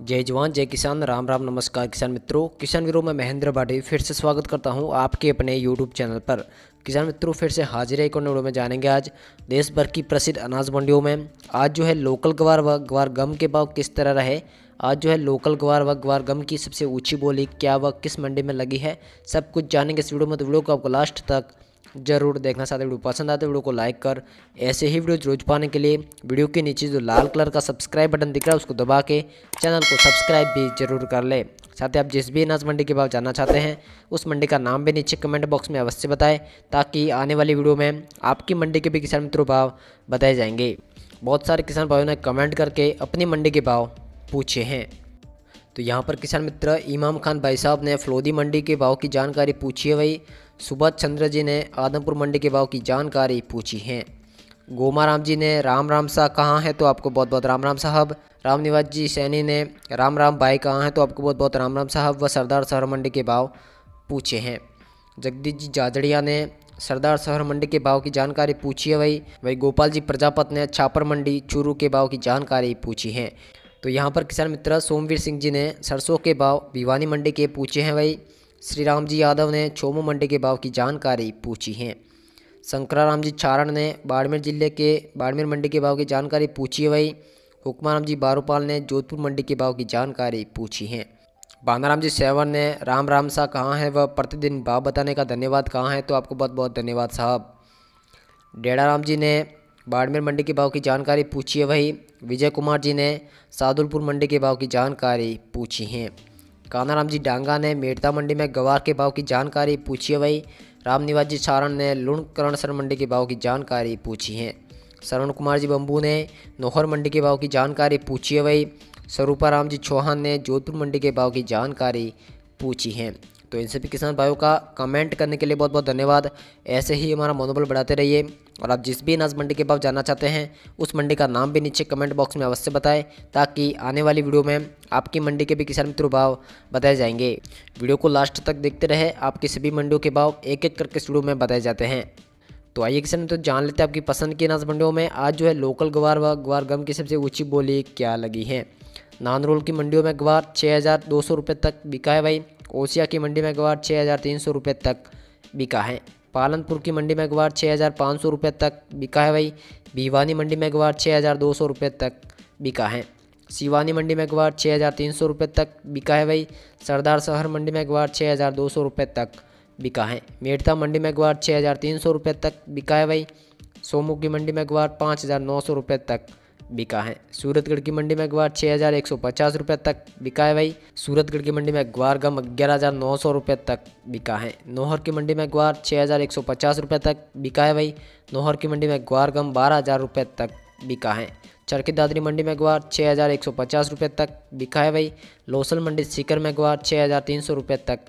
जय जवान, जय किसान। राम राम, नमस्कार किसान मित्रों। किसान वीरों, में महेंद्र बाडी फिर से स्वागत करता हूँ आपके अपने यूट्यूब चैनल पर। किसान मित्रों, फिर से हाजिर है एक वीडियो में जानेंगे आज देश भर की प्रसिद्ध अनाज मंडियों में। आज जो है लोकल गवार व गवार गम के भाव किस तरह रहे? आज जो है लोकल गवार व गवार गम की सबसे ऊँची बोली क्या व किस मंडी में लगी है? सब कुछ जानेंगे इस वीडियो में तो वीडियो को आपको लास्ट तक ज़रूर देखना चाहते वीडियो पसंद आते वीडियो को लाइक कर। ऐसे ही वीडियो रोज पाने के लिए वीडियो के नीचे जो लाल कलर का सब्सक्राइब बटन दिख रहा है, उसको दबा के चैनल को सब्सक्राइब भी ज़रूर कर ले। साथ ही आप जिस भी अनाज मंडी के भाव जानना चाहते हैं, उस मंडी का नाम भी नीचे कमेंट बॉक्स में अवश्य बताएँ, ताकि आने वाली वीडियो में आपकी मंडी के भी किसान मित्रों भाव बताए जाएँगे। बहुत सारे किसान भाइयों ने कमेंट करके अपनी मंडी के भाव पूछे हैं। तो यहाँ पर किसान मित्र इमाम खान भाई साहब ने फ्लोदी मंडी के भाव की जानकारी पूछी है वही सुभाष चंद्र जी ने आदमपुर मंडी के भाव की जानकारी पूछी है। गोमा राम जी ने, राम राम सा, कहाँ है तो आपको बहुत बहुत राम राम साहब। राम निवास जी सैनी ने, राम राम भाई, कहाँ है तो आपको बहुत बहुत राम राम साहब। व सरदार शहर मंडी के भाव पूछे हैं। जगदीश जी जाजड़िया ने, सरदार शहर मंडी के भाव की जानकारी पूछी है वही वही गोपाल जी प्रजापत ने, छापर मंडी चूरू के भाव की जानकारी पूछी है। तो यहाँ पर किसान मित्र सोमवीर सिंह जी ने, सरसों के भाव भिवानी मंडी के पूछे हैं वही श्री राम जी यादव ने छोमू मंडी के भाव की जानकारी पूछी है। शंकराराम जी चारण ने बाड़मेर ज़िले के बाड़मेर मंडी के भाव की जानकारी पूछी वही हुक्माराम जी बारूपाल ने जोधपुर मंडी के भाव की जानकारी पूछी है। बानाराम जी सेवन ने राम राम सा कहाँ है, वह प्रतिदिन भाव बताने का धन्यवाद कहाँ है तो आपको बहुत बहुत धन्यवाद साहब। डेड़ा राम जी ने बाड़मेर मंडी के भाव की जानकारी पूछी है वही विजय कुमार जी ने सादुलपुर मंडी के भाव की जानकारी पूछी है। कानाराम जी डांगा ने मेड़ता मंडी में गवार के भाव की जानकारी पूछी है वही रामनिवास जी सारण ने लुणकरण सर मंडी के भाव की जानकारी पूछी है। श्रवण कुमार जी बम्बू ने नोहर मंडी के भाव की जानकारी पूछी है वही स्वरूपा राम जी चौहान ने जोधपुर मंडी के भाव की जानकारी पूछी है। तो इन सभी किसान भाइयों का कमेंट करने के लिए बहुत बहुत धन्यवाद। ऐसे ही हमारा मनोबल बढ़ाते रहिए। और आप जिस भी अनाज मंडी के भाव जानना चाहते हैं, उस मंडी का नाम भी नीचे कमेंट बॉक्स में अवश्य बताएँ, ताकि आने वाली वीडियो में आपकी मंडी के भी किसान मित्रों भाव बताए जाएँगे। वीडियो को लास्ट तक देखते रहे, आपकी सभी मंडियों के भाव एक एक करके वीडियो में बताए जाते हैं। तो आइए किसान तो जान लेते हैं आपकी पसंद की अनाज मंडियों में, आज जो है लोकल गवार व गवार गम की सबसे ऊँची बोली क्या लगी है? नान रोल की मंडियों में गवार छः हज़ार दो सौ रुपये तक बिका है भाई, ओसिया की मंडी में गवार छः हज़ार तीन सौ रुपये तक बिका है। पालनपुर की मंडी में गवार छः हज़ार पाँच सौ रुपये तक बिका है भाई। भिवानी मंडी में गवार छः हज़ार दो सौ रुपये तक बिका है। शिवानी मंडी में गवार छः हज़ार तीन सौ रुपये तक बिका है भाई। सरदार शहर मंडी में गवार छः हज़ार दो सौ रुपये तक बिका है। मेड़ता मंडी में गवार छः हज़ार तीन सौ रुपये तक बिका है भाई। सोमू की मंडी में गवार पाँच हज़ार नौ सौ रुपये तक बिका है। सूरतगढ़ की मंडी में ग्वार छः हज़ार एक सौ पचास रुपये तक बिका है भाई। सूरतगढ़ की मंडी में ग्वार गम ग्यारह हज़ार नौ सौ रुपये तक बिका है। नोहर की मंडी में ग्वार छः हज़ार एक सौ पचास रुपये तक बिका है भाई। नोहर की मंडी में ग्वार गम बारह हज़ार रुपये तक बिका है। चरखी दादरी मंडी में ग्वार छः हज़ार एक सौ पचास रुपये तक बिका है भाई। लोसल मंडी सीकर में ग्वार छः हज़ार तीन सौ रुपये तक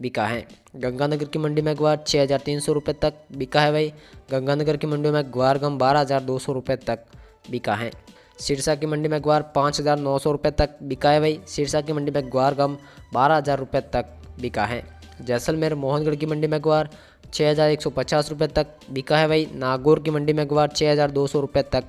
बिका है। गंगानगर की मंडी में ग्वार छः हज़ार तीन सौ रुपये तक बिका है भाई। गंगानगर की मंडी में ग्वार गम बारह हज़ार दो सौ रुपये तक बिका है। सिरसा की मंडी में ग्वार पाँच हज़ार नौ सौ रुपये तक बिका है भाई सिरसा की मंडी में ग्वार गम बारह हज़ार रुपये तक बिका है। जैसलमेर मोहनगढ़ की मंडी में ग्वार छः हज़ार एक सौ पचास रुपये तक बिका है भाई नागौर की मंडी में ग्वार छः हज़ार दो सौ रुपये तक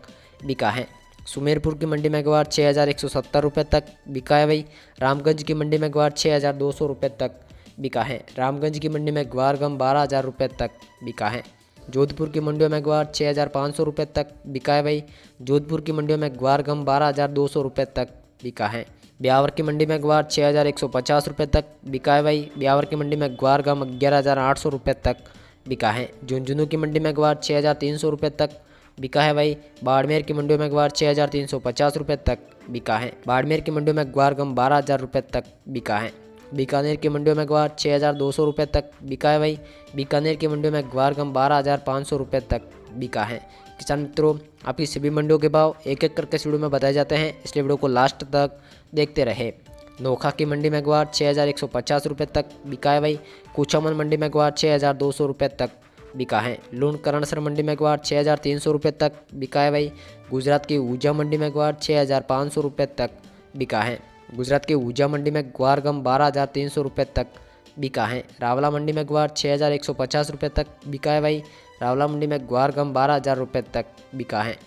बिका है। सुमेरपुर की मंडी में ग्वार छः हज़ार एक सौ सत्तर रुपये तक बिका है भाई रामगंज की मंडी में ग्वार छः हज़ार दो सौ रुपये तक बिका है। रामगंज की मंडी में ग्वार गम बारह हज़ार रुपये तक बिका है। जोधपुर की मंडियों में ग्वार छः हज़ार पाँच सौ रुपये तक बिका है भाई। जोधपुर की मंडियों में ग्वार गम बारह हज़ार दो सौ रुपये तक बिका है। ब्यावर की मंडी में ग्वार छः हज़ार एक सौ पचास रुपये तक बिका है भाई। ब्यावर की मंडी में ग्वार गम ग्यारह हज़ार आठ सौ रुपये तक बिका है। झुंझुनू की मंडी में ग्वार छः हज़ार तीन सौ रुपये तक बिका है भाई। बाड़मेर की मंडियों में ग्वार छः हज़ार तीन सौ पचास रुपये तक बिका है। बाड़मेर की मंडियों में ग्वार गम बारह हज़ार रुपये तक बिका है। बीकानेर की मंडियों में ग्वार छः हज़ार दो सौ रुपये तक बिका है भाई। बीकानेर की मंडियों में ग्वार गम बारह हज़ार पाँच सौ रुपये तक बिका है। किसान मित्रों, आपकी सभी मंडियों के भाव एक एक करके वीडियो में बताए जाते हैं। इसलिए वीडियो को लास्ट तक देखते रहे। नोखा की मंडी में ग्वार छः हज़ार एक सौ पचास रुपये तक बिका है भाई। कुचामन मंडी में ग्वार छः हज़ार दो सौ रुपये तक बिका है। लून करणसर मंडी में ग्वार छः हज़ार तीन सौ रुपये तक बिका है भाई। गुजरात की ऊर्जा मंडी में ग्वार छः हज़ार पाँच सौ रुपये तक बिका है। गुजरात के ऊर्जा मंडी में ग्वार गम बारह हज़ार तीन सौ रुपये तक बिका है। रावला मंडी में ग्वार छः हज़ार एक सौ पचास रुपये तक बिका है भाई। रावला मंडी में ग्वार गम बारह हज़ार रुपये तक बिका है।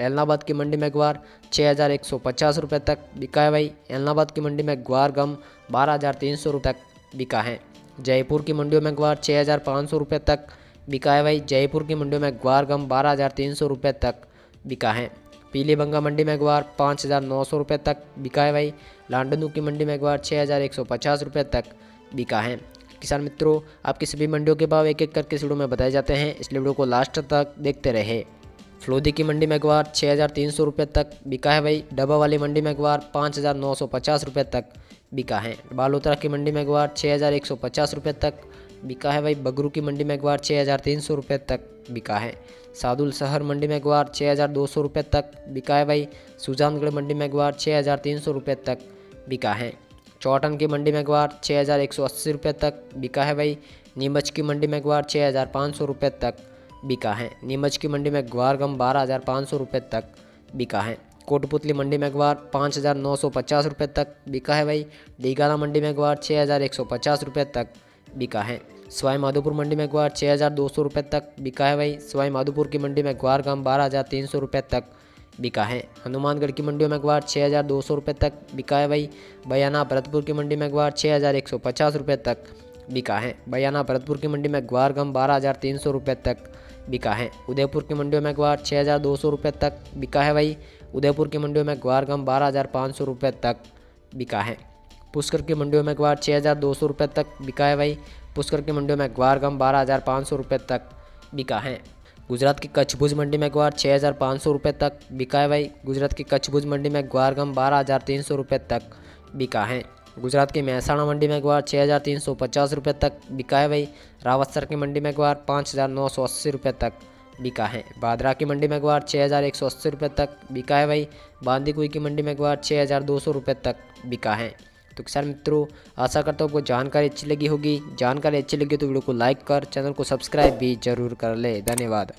एलनाबाद की मंडी में ग्वार छः हज़ार एक सौ पचास रुपये तक बिका है भाई। एलनाबाद की मंडी में ग्वार गम बारह हज़ार तीन सौ रुपये तक बिका है। जयपुर की मंडियों में ग्वार छः हज़ार पाँच सौ रुपये तक बिका है भाई। जयपुर की मंडियों में ग्वार गम बारह हज़ार तीन सौ रुपये तक बिका है। पीली बंगा मंडी में अखबार पाँच हज़ार नौ सौ रुपये तक बिका है भाई लांडनू की मंडी में अखबार छः हज़ार एक सौ पचास रुपये तक बिका है। किसान मित्रों, आपकी सभी मंडियों के भाव एक एक करके इस वीडियो में बताए जाते हैं। इसलिए वीडियो को लास्ट तक देखते रहे। फ्लोदी की मंडी में अखबार छः हज़ार तीन सौ रुपये तक बिका है भाई डब्बा वाली मंडी में अखबार पाँच हज़ार नौ सौ पचास रुपये तक बिका है। बालोतरा की मंडी में अखबार छः हज़ार एक सौ पचास रुपये तक बिका है भाई, बगरू की मंडी में ग्वार छः हज़ार तीन सौ रुपये तक बिका है। सादुल शहर मंडी में ग्वार छः हज़ार दो सौ रुपये तक बिका है भाई। सुजानगढ़ मंडी में ग्वार छः हज़ार तीन सौ रुपये तक बिका है। चौटन की मंडी में ग्वार छः हज़ार एक सौ अस्सी रुपये तक बिका है भाई। नीमच की मंडी में ग्वार छः हज़ार पाँच सौ रुपये तक बिका है। नीमच की मंडी में ग्वार गम बारह हज़ार पाँच सौ रुपये तक बिका है। कोटपुतली मंडी में ग्वार पाँच हज़ार नौ सौ पचास रुपये तक बिका है भाई। डीगाना मंडी में ग्वार छः हज़ार एक सौ पचास रुपये तक बिका है। सवाई माधोपुर मंडी में ग्वार छः हज़ार दो सौ रुपये तक बिका है भाई सवाई माधोपुर की मंडी में ग्वार गम बारह हज़ार तीन सौ रुपये तक बिका है। हनुमानगढ़ की मंडियों में ग्वार छः हज़ार दो सौ रुपये तक बिका है भाई बयाना भरतपुर की मंडी में ग्वार छः हज़ार एक सौ पचास रुपये तक बिका है। बयाना भरतपुर की मंडी में ग्वार गम बारह हज़ार तीन सौ रुपये तक बिका है। उदयपुर की मंडियों में ग्वार छः हज़ार दो सौ रुपये तक बिका है भाई उदयपुर की मंडियों में ग्वार गम बारह हज़ार पाँच सौ रुपये तक बिका है। पुष्कर की मंडियों में ग्वार छः हज़ार दो सौ रुपये तक बिका है भाई पुष्कर की मंडियों में ग्वार गम बारह हज़ार पाँच सौ रुपये तक बिका है। गुजरात की कच्छ भुज मंडी में ग्वार छः हज़ार पाँच सौ रुपये तक बिका है भाई। गुजरात की कच्छ भुज मंडी में ग्वार गम बारह हज़ार तीन सौ रुपये तक बिका है। गुजरात की महसाणा मंडी में ग्वार छः हज़ार तीन सौ पचास रुपये तक बिका है भाई। रावतसर की मंडी में ग्वार पाँच हज़ार नौ सौ अस्सी रुपये तक बिका है। बादरा की मंडी में ग्वार छः हज़ार एक सौ अस्सी रुपये तक बिका है भाई। बांदीकुई की मंडी में ग्वार छः हज़ार दो सौ रुपये तक बिका है। तो किसान मित्रों, आशा करता हूँ आपको जानकारी अच्छी लगी होगी। जानकारी अच्छी लगी तो वीडियो को लाइक कर, चैनल को सब्सक्राइब भी ज़रूर कर ले। धन्यवाद।